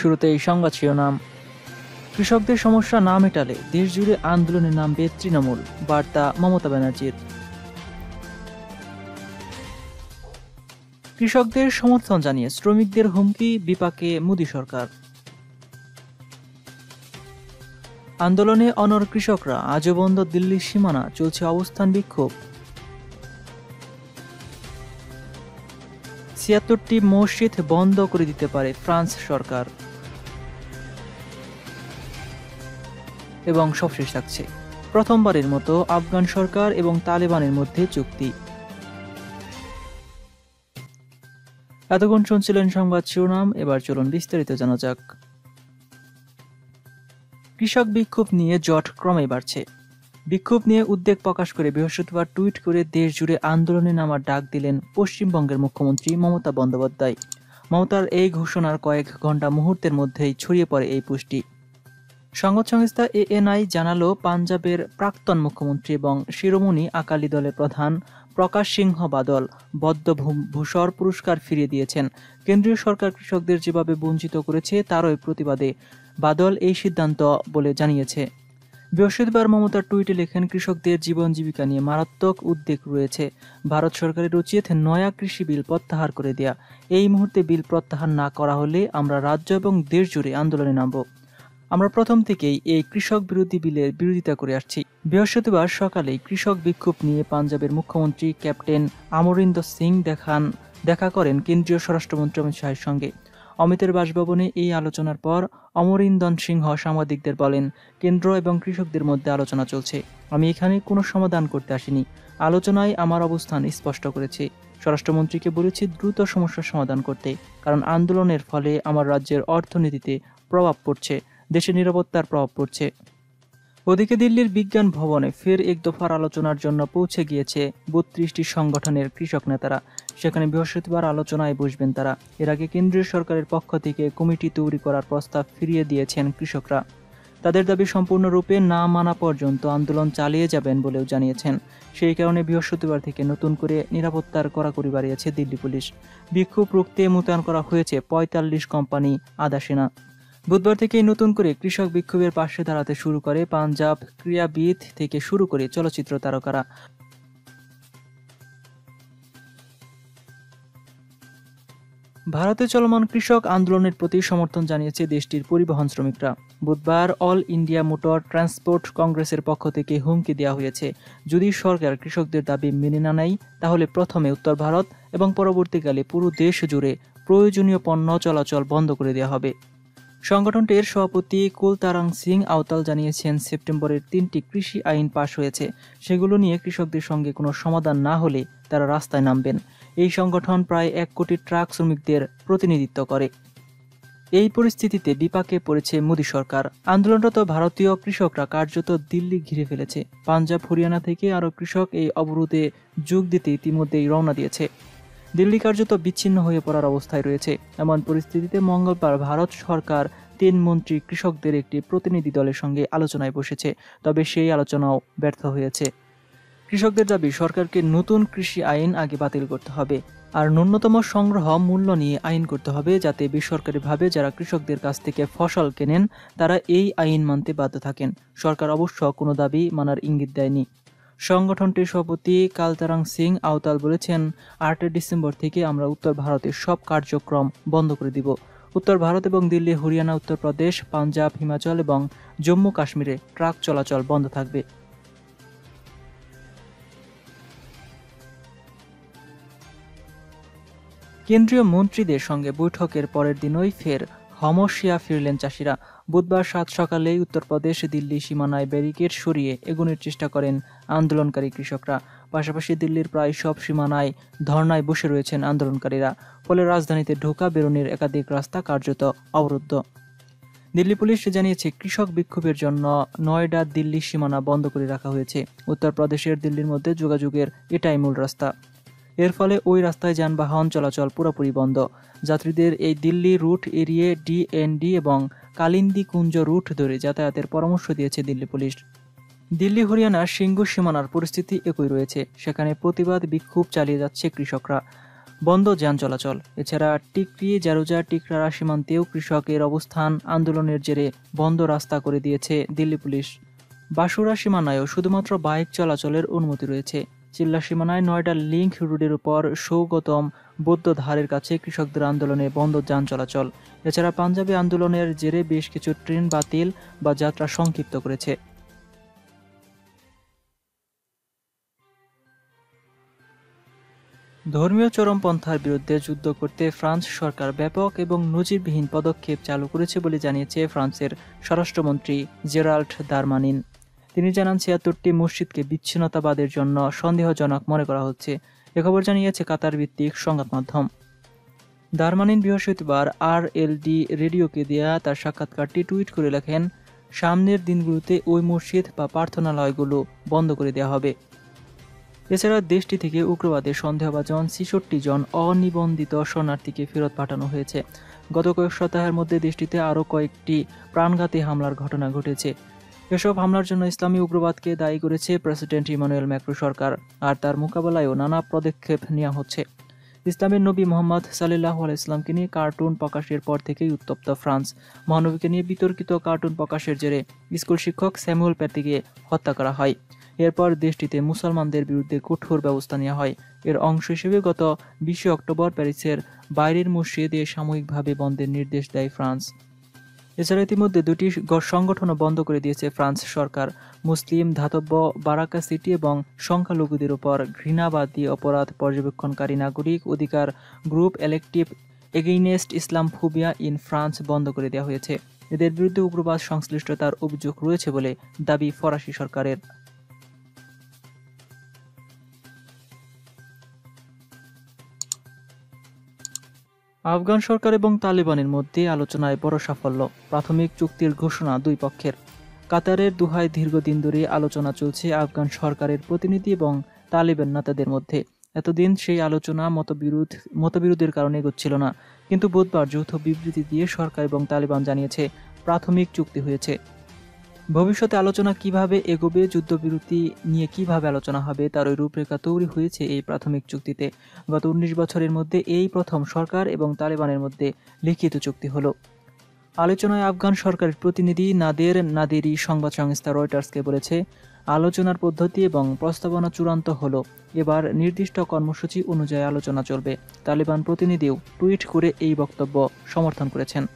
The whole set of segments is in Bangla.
শুরুতেই সংবাদ শিরোনাম। কৃষকদের সমস্যা না মেটালে দেশ জুড়ে আন্দোলনের নামবে তৃণমূল, বার্তা মমতা ব্যানার্জির। কৃষকদের সমর্থন জানিয়ে শ্রমিকদের হুমকি, বিপাকে মোদী সরকার। আন্দোলনে অনর কৃষকরা আজও বন্ধ দিল্লির সীমানা, চলছে অবস্থান বিক্ষোভ। ছিয়াত্তরটি মসজিদ বন্ধ করে দিতে পারে ফ্রান্স সরকার। এবং সবশেষ থাকছে। প্রথমবারের মতো আফগান সরকার এবং তালেবানের মধ্যে চুক্তি। এতক্ষণ শুনছিলেন সংবাদ শিরোনাম, এবার চলুন বিস্তারিত জানা যাক। কৃষক বিক্ষোভ নিয়ে জট ক্রমে বাড়ছে। বিক্ষোভ নিয়ে উদ্বেগ প্রকাশ করে বৃহস্পতিবার টুইট করে দেশ জুড়ে আন্দোলনে নামার ডাক দিলেন পশ্চিমবঙ্গের মুখ্যমন্ত্রী মমতা বন্দ্যোপাধ্যায়। মমতার এই ঘোষণার কয়েক ঘণ্টা মুহূর্তের মধ্যেই ছড়িয়ে পড়ে এই পুষ্টি। সংবাদ সংস্থা এএনআই জানালো, পাঞ্জাবের প্রাক্তন মুখ্যমন্ত্রী এবং শিরোমণি আকালি দলের প্রধান প্রকাশ সিংহ বাদল বদ্ধ ভূষর পুরস্কার ফিরিয়ে দিয়েছেন। কেন্দ্রীয় সরকার কৃষকদের যেভাবে বঞ্চিত করেছে, তারই প্রতিবাদে বাদল এই সিদ্ধান্ত বলে জানিয়েছে। বৃহস্পতিবার মমতার টুইটে লেখেন, কৃষকদের জীবন জীবিকা নিয়ে মারাত্মক উদ্বেগ রয়েছে। ভারত সরকারের উচিত নয়া কৃষি বিল প্রত্যাহার করে দেয়া। এই মুহূর্তে বিল প্রত্যাহার না করা হলে আমরা রাজ্য এবং দেশ জুড়ে আন্দোলনে নামব। আমরা প্রথম থেকেই এই কৃষক বিরোধী বিলের বিরোধিতা করে আসছি। বৃহস্পতিবার সকালে কৃষক বিক্ষোভ নিয়ে পাঞ্জাবের মুখ্যমন্ত্রী ক্যাপ্টেন আমরিন্দর সিং দেখান, দেখা করেন কেন্দ্রীয় স্বরাষ্ট্রমন্ত্রী অমিত শাহের সঙ্গে। অমিতের বাসভবনে এই আলোচনার পর অমরিন্দন সিংহ সাংবাদিকদের বলেন, কেন্দ্র এবং কৃষকদের মধ্যে আলোচনা চলছে। আমি এখানে কোনো সমাধান করতে আসিনি। আলোচনায় আমার অবস্থান স্পষ্ট করেছে। স্বরাষ্ট্রমন্ত্রীকে বলেছি দ্রুত সমস্যার সমাধান করতে, কারণ আন্দোলনের ফলে আমার রাজ্যের অর্থনীতিতে প্রভাব পড়ছে। দেশে নিরাপত্তার প্রভাব পড়ছে। ওদিকে দিল্লির বিজ্ঞান ভবনে ফের এক দফার আলোচনার জন্য পৌঁছে গিয়েছে বত্রিশটি সংগঠনের কৃষক নেতারা। সেখানে বৃহস্পতিবার আলোচনায় বসবেন তারা। এর আগে কেন্দ্রীয় সরকারের পক্ষ থেকে কমিটি তৈরি করার প্রস্তাব ফিরিয়ে দিয়েছেন কৃষকরা। তাদের দাবি সম্পূর্ণরূপে না মানা পর্যন্ত আন্দোলন চালিয়ে যাবেন বলেও জানিয়েছেন। সেই কারণে বৃহস্পতিবার থেকে নতুন করে নিরাপত্তার কড়াকড়ি বাড়িয়েছে দিল্লি পুলিশ। বিক্ষোভ রুখতে মোতায়েন করা হয়েছে পঁয়তাল্লিশ কোম্পানি আধা সেনা বুধবার থেকেই নতুন করে কৃষক বিক্ষোভের পাশে দাঁড়াতে শুরু করে পাঞ্জাব ক্রীড়াবিদ থেকে শুরু করে চলচ্চিত্র তারকারা। ভারতে চলমান কৃষক আন্দোলনের প্রতি সমর্থন জানিয়েছে দেশটির পরিবহন শ্রমিকরা। বুধবার অল ইন্ডিয়া মোটর ট্রান্সপোর্ট কংগ্রেসের পক্ষ থেকে হুমকি দেওয়া হয়েছে। যদি সরকার কৃষকদের দাবি মেনে না নেয়, তাহলে প্রথমে উত্তর ভারত এবং পরবর্তীকালে পুরো দেশ জুড়ে প্রয়োজনীয় পণ্য চলাচল বন্ধ করে দেওয়া হবে। সংগঠনটির সভাপতি কুলতারাং সিং আওতাল জানিয়েছেন, সেপ্টেম্বরের তিনটি কৃষি আইন পাশ হয়েছে। সেগুলো নিয়ে কৃষকদের সঙ্গে কোনো সমাধান না হলে তারা রাস্তায় নামবেন। এই সংগঠন প্রায় এক কোটি ট্রাক শ্রমিকদের প্রতিনিধিত্ব করে। এই পরিস্থিতিতে বিপাকে পড়েছে মোদী সরকার। আন্দোলনরত ভারতীয় কৃষকরা কার্যত দিল্লি ঘিরে ফেলেছে। পাঞ্জাব, হরিয়ানা থেকে আরও কৃষক এই অবরোধে যোগ দিতে ইতিমধ্যেই রওনা দিয়েছে। দিল্লি কার্যত বিচ্ছিন্ন হয়ে পড়ার অবস্থায় রয়েছে। এমন পরিস্থিতিতে মঙ্গলবার ভারত সরকার তিন মন্ত্রী কৃষকদের একটি প্রতিনিধি দলের সঙ্গে আলোচনায় বসেছে। তবে সেই আলোচনাও ব্যর্থ হয়েছে। কৃষকদের দাবি, সরকারকে নতুন কৃষি আইন আগে বাতিল করতে হবে। আর ন্যূনতম সংগ্রহ মূল্য নিয়ে আইন করতে হবে যাতে বেসরকারিভাবে যারা কৃষকদের কাছ থেকে ফসল কেনেন, তারা এই আইন মানতে বাধ্য থাকেন। সরকার অবশ্য কোনো দাবি মানার ইঙ্গিত দেয়নি। সংগঠনটির সভাপতি কালতারাং সিং আওতাল বলেছেন, আটই ডিসেম্বর থেকে আমরা উত্তর ভারতের সব কার্যক্রম বন্ধ করে দিব। উত্তর ভারত এবং দিল্লি, হরিয়ানা, উত্তরপ্রদেশ, পাঞ্জাব, হিমাচল এবং জম্মু কাশ্মীরে ট্রাক চলাচল বন্ধ থাকবে। কেন্দ্রীয় মন্ত্রীদের সঙ্গে বৈঠকের পরের দিনই ফের হমসিয়া ফিরলেন চাষিরা। বুধবার সাত সকালেই উত্তরপ্রদেশ দিল্লি সীমানায় ব্যারিকেড সরিয়ে এগুনের চেষ্টা করেন আন্দোলনকারী কৃষকরা। পাশাপাশি দিল্লির প্রায় সব সীমানায় ধর্নায় বসে রয়েছেন আন্দোলনকারীরা। ফলে রাজধানীতে ঢোকা বেরোনির একাধিক রাস্তা কার্যত অবরুদ্ধ। দিল্লি পুলিশ জানিয়েছে, কৃষক বিক্ষোভের জন্য নয়ডা দিল্লি সীমানা বন্ধ করে রাখা হয়েছে। উত্তরপ্রদেশের দিল্লির মধ্যে যোগাযোগের এটাই মূল রাস্তা। এর ফলে ওই রাস্তায় যানবাহন চলাচল পুরোপুরি বন্ধ। যাত্রীদের এই দিল্লি রুট এড়িয়ে ডিএনডি এবং কালিন্দি কুঞ্জ রুট ধরে যাতায়াতের পরামর্শ দিয়েছে দিল্লি পুলিশ। দিল্লি হরিয়ানার সিঙ্গু সীমানার পরিস্থিতি একই রয়েছে। সেখানে প্রতিবাদ বিক্ষোভ চালিয়ে যাচ্ছে কৃষকরা। বন্ধ যান চলাচল। এছাড়া টিকরি, জারুজা, টিকরারা সীমান্তেও কৃষকের অবস্থান আন্দোলনের জেরে বন্ধ রাস্তা করে দিয়েছে দিল্লি পুলিশ। বাসুরা সীমানায়ও শুধুমাত্র বাইক চলাচলের অনুমতি রয়েছে। চিল্লা সীমানায় নয়ডার লিঙ্ক রোডের উপর সৌগতম বৌদ্ধ ধারের কাছে কৃষকদের আন্দোলনে বন্ধ যান চলাচল। এছাড়া পাঞ্জাবি আন্দোলনের জেরে বেশ কিছু ট্রেন বাতিল বা যাত্রা সংক্ষিপ্ত করেছে। ধর্মীয় চরমপন্থার বিরুদ্ধে যুদ্ধ করতে ফ্রান্স সরকার ব্যাপক এবং নজিরবিহীন পদক্ষেপ চালু করেছে বলে জানিয়েছে ফ্রান্সের স্বরাষ্ট্রমন্ত্রী জেরাল্ড দারমানিন। তিনি জানান, ছিয়াত্তরটি মসজিদকে বিচ্ছিন্নতাবাদের জন্য সন্দেহজনক মনে করা হচ্ছে। এ খবর জানিয়েছে কাতার ভিত্তিক সংবাদ মাধ্যম। দারমানিন বৃহস্পতিবার আর এল ডি রেডিওকে দেয়া তার সাক্ষাৎকারটি টুইট করে লেখেন, সামনের দিনগুলোতে ওই মসজিদ বা প্রার্থনালয়গুলো বন্ধ করে দেওয়া হবে। এছাড়া দেশটি থেকে উগ্রবাদের সন্দেহভাজন ছেষট্টি জন অনিবন্ধিত শরণার্থীকে ফেরত পাঠানো হয়েছে। গত কয়েক সপ্তাহের মধ্যে দেশটিতে আরও কয়েকটি প্রাণঘাতী হামলার ঘটনা ঘটেছে। এসব হামলার জন্য ইসলামী উগ্রবাদকে দায়ী করেছে প্রেসিডেন্ট ইমানুয়েল ম্যাক্রো সরকার, আর তার মোকাবেলায়ও নানা পদক্ষেপ নেওয়া হচ্ছে। ইসলামের নবী মোহাম্মদ সাল্লাহ ইসলামকে নিয়ে কার্টুন প্রকাশের পর থেকেই উত্তপ্ত ফ্রান্স। মহানবীকে নিয়ে বিতর্কিত কার্টুন প্রকাশের জেরে স্কুল শিক্ষক স্যামুয়েল প্যাতিকে হত্যা করা হয়। এরপর দেশটিতে মুসলমানদের বিরুদ্ধে কঠোর ব্যবস্থা নেওয়া হয়। এর অংশ হিসেবে গত বিশে অক্টোবর প্যারিসের বাইরের মসজিদে সাময়িকভাবে বন্ধের নির্দেশ দেয় ফ্রান্স। এছাড়া ইতিমধ্যে দুটি সংগঠনও বন্ধ করে দিয়েছে ফ্রান্স সরকার। মুসলিম ধাতব্য বারাকা সিটি এবং সংখ্যালঘুদের উপর ঘৃণাবাদী অপরাধ পর্যবেক্ষণকারী নাগরিক অধিকার group collective against Islamophobia in France বন্ধ করে দেওয়া হয়েছে। এদের বিরুদ্ধে উগ্রবাদ সংশ্লিষ্টতার অভিযোগ রয়েছে বলে দাবি ফরাসি সরকারের। আফগান সরকার এবং তালেবানের মধ্যে আলোচনায় বড় সাফল্য। প্রাথমিক চুক্তির ঘোষণা দুই পক্ষের। কাতারের দুহায় দীর্ঘদিন ধরে আলোচনা চলছে আফগান সরকারের প্রতিনিধি এবং তালেবান নেতাদের মধ্যে। এতদিন সেই আলোচনা মতবিরোধ, মতবিরোধের কারণে এগোচ্ছিল না। কিন্তু বুধবার যৌথ বিবৃতি দিয়ে সরকার এবং তালেবান জানিয়েছে, প্রাথমিক চুক্তি হয়েছে। ভবিষ্যতে আলোচনা কীভাবে এগোবে, যুদ্ধবিরতি নিয়ে কীভাবে আলোচনা হবে, তার ওই রূপরেখা তৈরি হয়েছে এই প্রাথমিক চুক্তিতে। গত উনিশ বছরের মধ্যে এই প্রথম সরকার এবং তালেবানের মধ্যে লিখিত চুক্তি হলো। আলোচনায় আফগান সরকারের প্রতিনিধি নাদের নাদেরি সংবাদ সংস্থা রয়টার্সকে বলেছে, আলোচনার পদ্ধতি এবং প্রস্তাবনা চূড়ান্ত হল। এবার নির্দিষ্ট কর্মসূচি অনুযায়ী আলোচনা চলবে। তালেবান প্রতিনিধিও টুইট করে এই বক্তব্য সমর্থন করেছেন।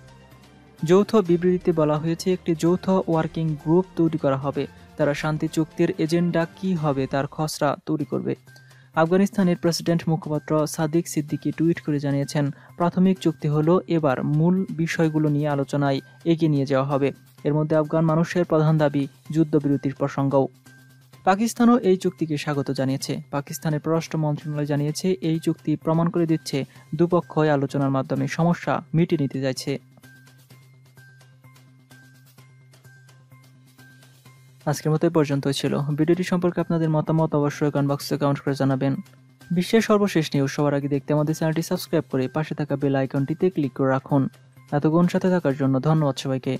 যৌথ বিবৃতিতে বলা হয়েছে, একটি যৌথ ওয়ার্কিং গ্রুপ তৈরি করা হবে। তারা শান্তি চুক্তির এজেন্ডা কি হবে তার খসড়া তৈরি করবে। আফগানিস্তানের প্রেসিডেন্ট মুখপাত্র সাদিক সিদ্দিকি টুইট করে জানিয়েছেন, প্রাথমিক চুক্তি হলো এবার মূল বিষয়গুলো নিয়ে আলোচনায় এগিয়ে নিয়ে যাওয়া হবে। এর মধ্যে আফগান মানুষের প্রধান দাবি যুদ্ধবিরতির প্রসঙ্গও। পাকিস্তানও এই চুক্তিকে স্বাগত জানিয়েছে। পাকিস্তানের পররাষ্ট্র মন্ত্রণালয় জানিয়েছে, এই চুক্তি প্রমাণ করে দিচ্ছে দুপক্ষই আলোচনার মাধ্যমে সমস্যা মিটিয়ে নিতে যাচ্ছে আজকের মতো পর্যন্তই ছিল। ভিডিওটি সম্পর্কে আপনাদের মতামত অবশ্যই কমেন্ট বক্সে কমেন্ট করে জানাবেন। বিশ্বের সর্বশেষ নিউজ সবার আগে দেখতে আমাদের চ্যানেলটি সাবস্ক্রাইব করে পাশে থাকা বেল আইকনটিতে ক্লিক করে রাখুন। এতক্ষণ সাথে থাকার জন্য ধন্যবাদ সবাইকে।